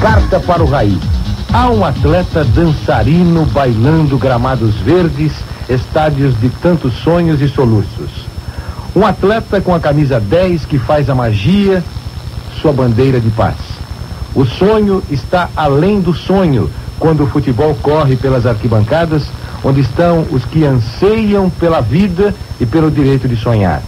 Carta para o Raí. Há um atleta dançarino bailando gramados verdes, estádios de tantos sonhos e soluços. Um atleta com a camisa 10 que faz a magia, sua bandeira de paz. O sonho está além do sonho quando o futebol corre pelas arquibancadas, onde estão os que anseiam pela vida e pelo direito de sonhar.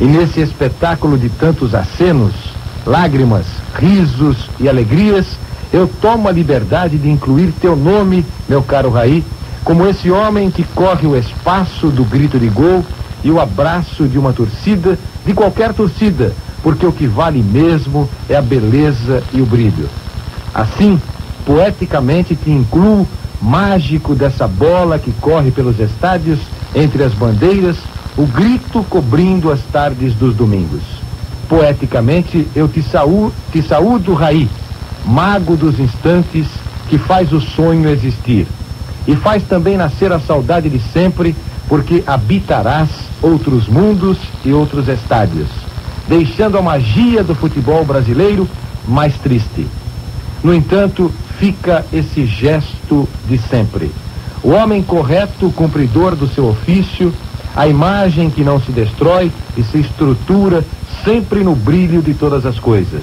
E nesse espetáculo de tantos acenos, lágrimas, risos e alegrias, eu tomo a liberdade de incluir teu nome, meu caro Raí, como esse homem que corre o espaço do grito de gol e o abraço de uma torcida, de qualquer torcida, porque o que vale mesmo é a beleza e o brilho. Assim, poeticamente te incluo, mágico dessa bola que corre pelos estádios, entre as bandeiras, o grito cobrindo as tardes dos domingos. Poeticamente, eu te saúdo, te saúdo, Raí, mago dos instantes que faz o sonho existir. E faz também nascer a saudade de sempre, porque habitarás outros mundos e outros estádios, deixando a magia do futebol brasileiro mais triste. No entanto, fica esse gesto de sempre. O homem correto, cumpridor do seu ofício, a imagem que não se destrói e se estrutura sempre no brilho de todas as coisas,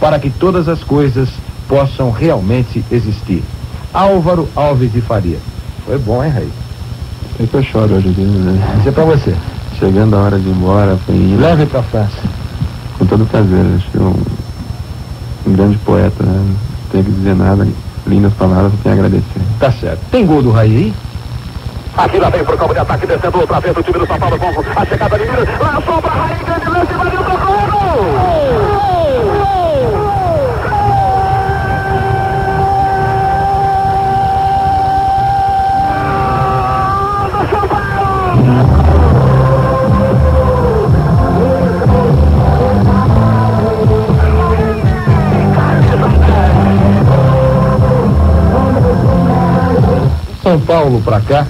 para que todas as coisas possam realmente existir. Álvaro Alves de Faria. Foi bom, hein, Rei? É que eu choro hoje aqui, né? Isso é pra você. Chegando a hora de ir embora, foi indo. Leve pra França. Com todo prazer, acho que é um, um grande poeta, né? Não tenho que dizer nada, lindas palavras, só tenho a agradecer. Tá certo. Tem gol do Raí aí? Aqui lá vem pro campo de ataque, descendo outra vez o time do São Paulo com a chegada de Mira. Lançou pra Raí, São Paulo pra cá,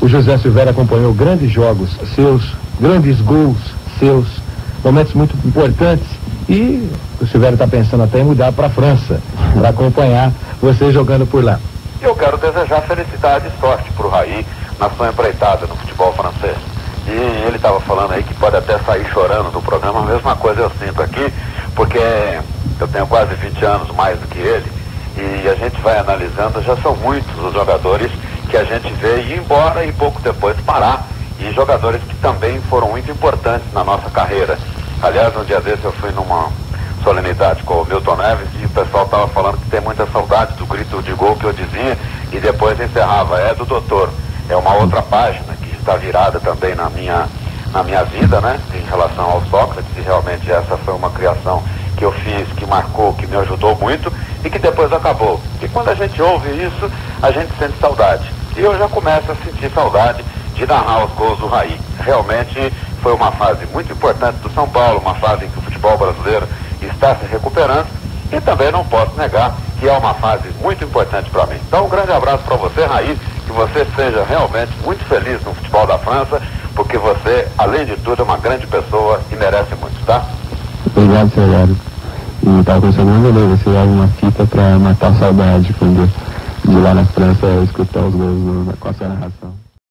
o José Silveira acompanhou grandes jogos seus, grandes gols seus, momentos muito importantes. E o Silveira está pensando até em mudar para a França, para acompanhar você jogando por lá. Eu quero desejar felicidade e sorte para o Raí na sua empreitada no futebol francês. E ele estava falando aí que pode até sair chorando do programa, a mesma coisa eu sinto aqui, porque eu tenho quase 20 anos mais do que ele, e a gente vai analisando, já são muitos os jogadores que a gente vê ir embora e pouco depois parar, e jogadores que também foram muito importantes na nossa carreira. Aliás, um dia desse eu fui numa solenidade com o Milton Neves e o pessoal estava falando que tem muita saudade do grito de gol que eu dizia e depois encerrava, é do doutor. É uma outra página que está virada também na minha, na minha vida, né? Em relação ao Sócrates, e realmente essa foi uma criação que eu fiz, que marcou, que me ajudou muito e que depois acabou. E quando a gente ouve isso, a gente sente saudade. E eu já começo a sentir saudade de narrar os gols do Raí. Realmente foi uma fase muito importante do São Paulo, uma fase em que o futebol brasileiro está se recuperando e também não posso negar que é uma fase muito importante para mim. Então um grande abraço para você, Raí, que você seja realmente muito feliz no futebol da França, porque você, além de tudo, é uma grande pessoa e merece muito, tá? Obrigado, Silvério. E tava conversando com você, você dava uma fita pra matar a saudade quando de lá na França escutar os gols do- com a sua narração.